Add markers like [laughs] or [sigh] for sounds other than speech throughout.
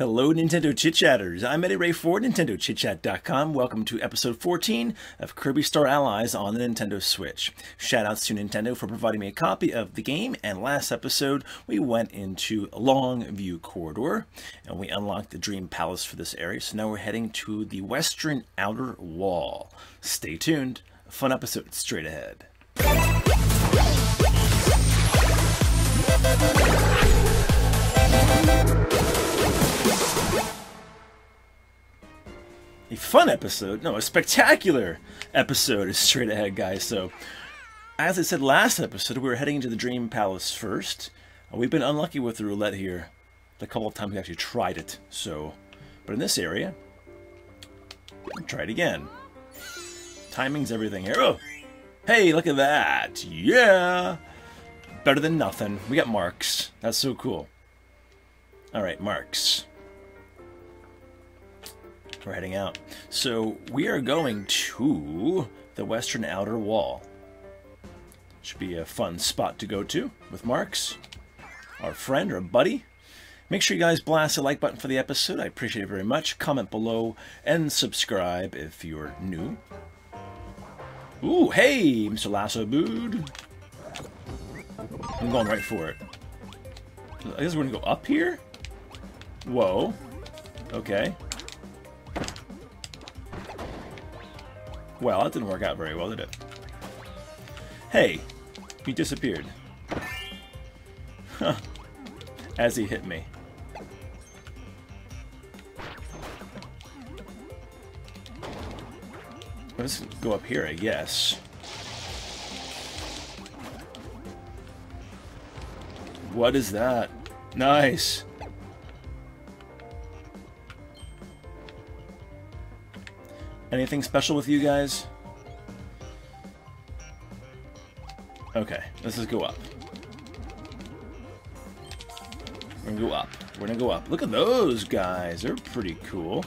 Hello, Nintendo Chit Chatters. I'm Eddy Ray for NintendoChitChat.com. Welcome to episode 14 of Kirby Star Allies on the Nintendo Switch. Shoutouts to Nintendo for providing me a copy of the game, and last episode we went into Longview Corridor and we unlocked the Dream Palace for this area. So now we're heading to the Western Outer Wall. Stay tuned. Fun episode straight ahead. A fun episode, no, a spectacular episode is [laughs] straight ahead, guys. So, as I said last episode, we were heading into the Dream Palace first. Uh, we've been unlucky with the roulette here. A couple of times we actually tried it. So, but in this area, try it again. Timing's everything here. Oh, hey, look at that! Yeah, better than nothing. We got Marx. That's so cool. All right, Marx we're heading out. So we are going to the western outer wall. Should be a fun spot to go to with Marx, our friend or buddy. Make sure you guys blast the like button for the episode. I appreciate it very much. Comment below and subscribe if you're new. Ooh, hey, Mr. Lasso Bood. I'm going right for it. I guess we're gonna go up here? Whoa. Okay. Well, that didn't work out very well, did it? Hey, he disappeared. Huh. As he hit me. Let's go up here, I guess. What is that? Nice. Anything special with you guys? Okay, let's just go up. We're gonna go up. We're gonna go up. Look at those guys. They're pretty cool.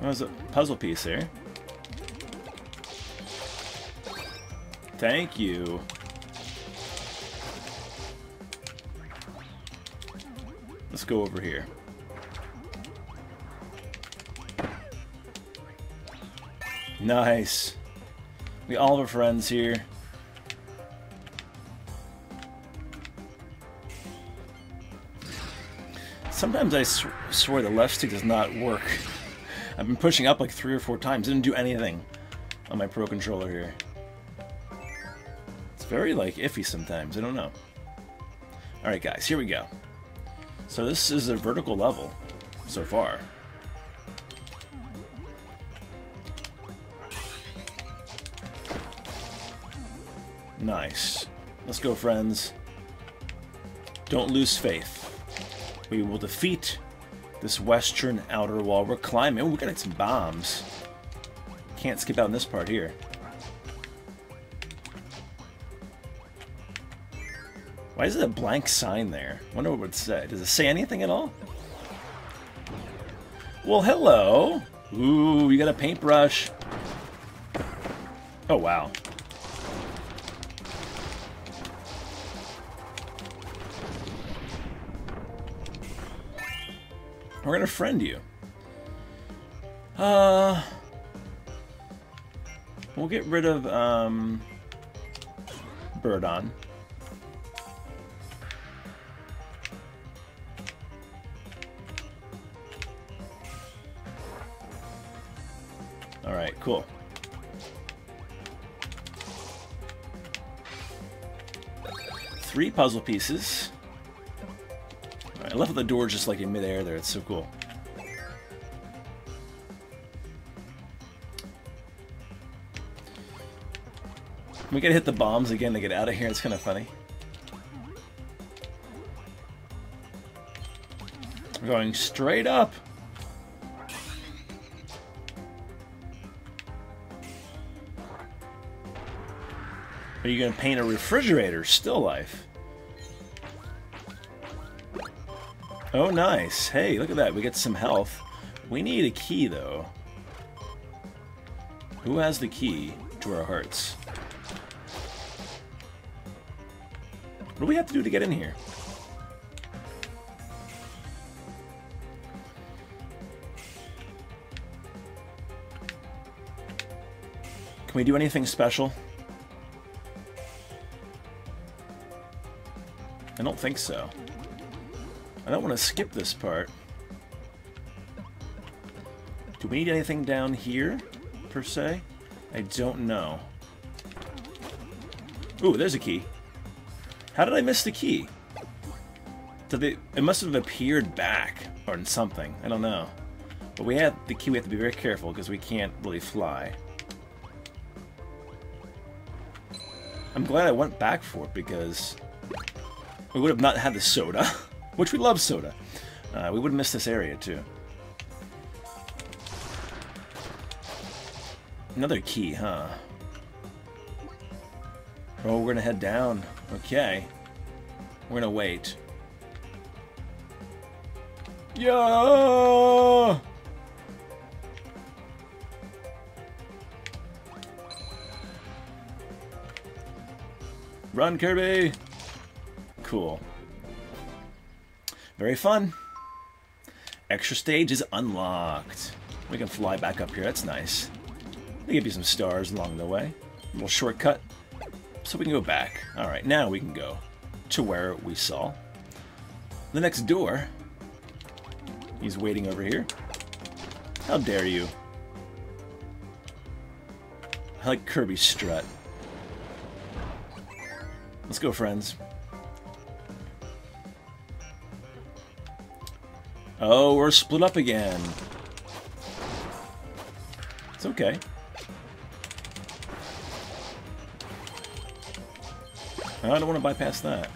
There's a puzzle piece there. Thank you. Let's go over here. Nice. We all have our friends here. Sometimes I sw swear the left stick does not work. I've been pushing up like three or four times. Didn't do anything on my Pro Controller here. It's very, like, iffy sometimes. I don't know. Alright, guys. Here we go. So this is a vertical level so far. Nice. Let's go, friends. Don't lose faith. We will defeat this western outer wall. We're climbing. Oh, we got some bombs. Can't skip out in this part here. Why is it a blank sign there? wonder what it would say. Does it say anything at all? Well, hello. Ooh, you got a paintbrush. Oh, wow. We're gonna friend you. Uh, we'll get rid of um, Birdon. Alright, cool. Three puzzle pieces. Right, I left the door just like in midair there, it's so cool. We gotta hit the bombs again to get out of here, it's kinda funny. We're going straight up. Are you going to paint a refrigerator still life? Oh, nice. Hey, look at that. We get some health. We need a key, though. Who has the key to our hearts? What do we have to do to get in here? Can we do anything special? I don't think so. I don't want to skip this part. Do we need anything down here, per se? I don't know. Ooh, there's a key. How did I miss the key? Did they, it must have appeared back, or something. I don't know. But we have the key, we have to be very careful, because we can't really fly. I'm glad I went back for it, because we would have not had the soda, [laughs] which we love soda. Uh, we would have missed this area, too. Another key, huh? Oh, we're gonna head down. Okay. We're gonna wait. Yeah! Run, Kirby! Cool. Very fun. Extra stage is unlocked. We can fly back up here, that's nice. They give you some stars along the way. A little shortcut. So we can go back. Alright, now we can go to where we saw. The next door. He's waiting over here. How dare you. I like Kirby's strut. Let's go, friends. Oh, we're split up again. It's okay. I don't want to bypass that.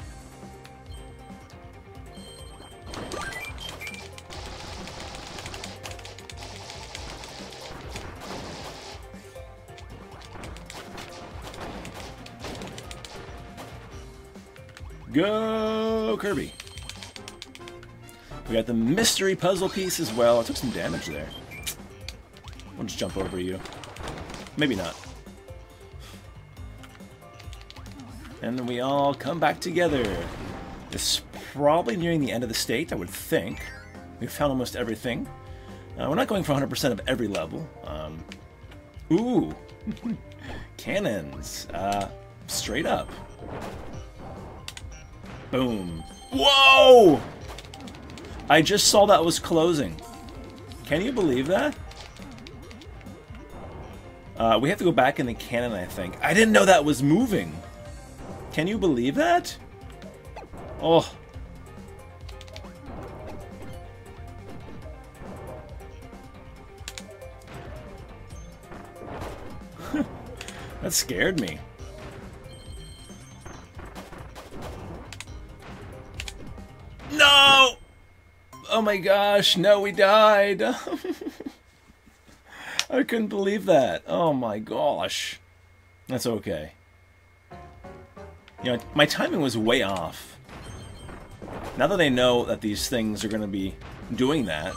Go, Kirby! We got the mystery puzzle piece as well. I took some damage there. I'll just jump over you. Maybe not. And then we all come back together. Is probably nearing the end of the state, I would think. We've found almost everything. Uh, we're not going for 100% of every level. Um, ooh! [laughs] Cannons! Uh, straight up. Boom. Whoa! I just saw that was closing. Can you believe that? Uh, we have to go back in the cannon, I think. I didn't know that was moving. Can you believe that? Oh. [laughs] that scared me. My gosh, no, we died. [laughs] I couldn't believe that. Oh my gosh. That's okay. You know, my timing was way off. Now that I know that these things are going to be doing that...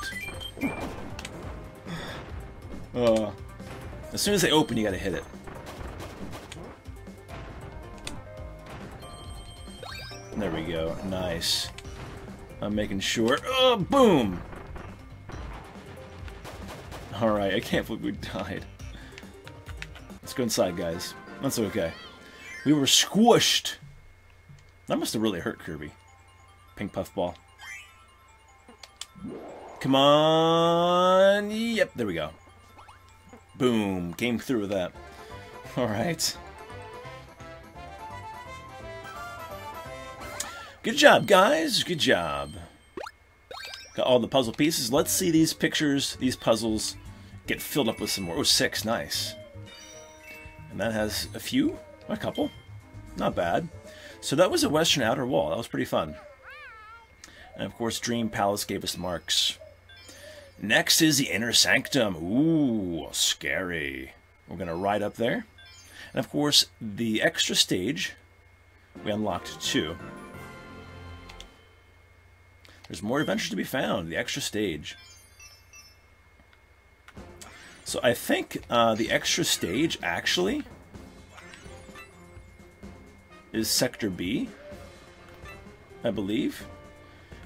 Uh, as soon as they open, you gotta hit it. There we go. Nice. I'm making sure. Oh, boom! Alright, I can't believe we died. Let's go inside, guys. That's okay. We were squished! That must have really hurt Kirby. Pink puffball. Come on! Yep, there we go. Boom. Came through with that. Alright. Good job, guys. Good job. Got all the puzzle pieces. Let's see these pictures, these puzzles, get filled up with some more. Oh, six. Nice. And that has a few, a couple. Not bad. So that was a Western Outer Wall. That was pretty fun. And of course, Dream Palace gave us Marx. Next is the Inner Sanctum. Ooh, scary. We're going to ride up there. And of course, the extra stage, we unlocked two. There's more adventures to be found. The extra stage. So I think uh, the extra stage actually is Sector B. I believe.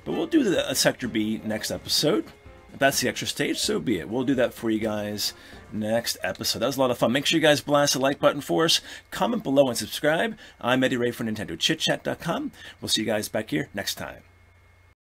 But we'll do the uh, Sector B next episode. If that's the extra stage, so be it. We'll do that for you guys next episode. That was a lot of fun. Make sure you guys blast the like button for us. Comment below and subscribe. I'm Eddy Ray for NintendoChitChat.com. We'll see you guys back here next time.